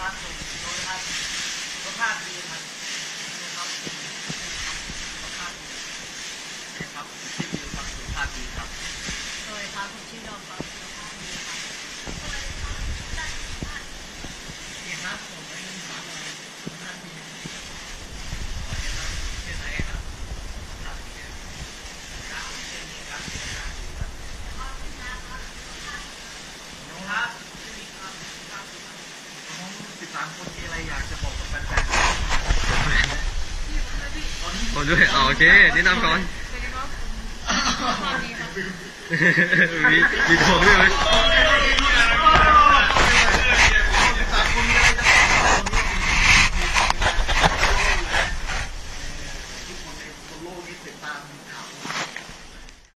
ครับดูครับภาพดีครับครับภาพดีครับที่ดีครับภาพดีครับามคนด้วยโอเคแนี่นำก่อนมีมีทองด้วยไหมติดตามข่าว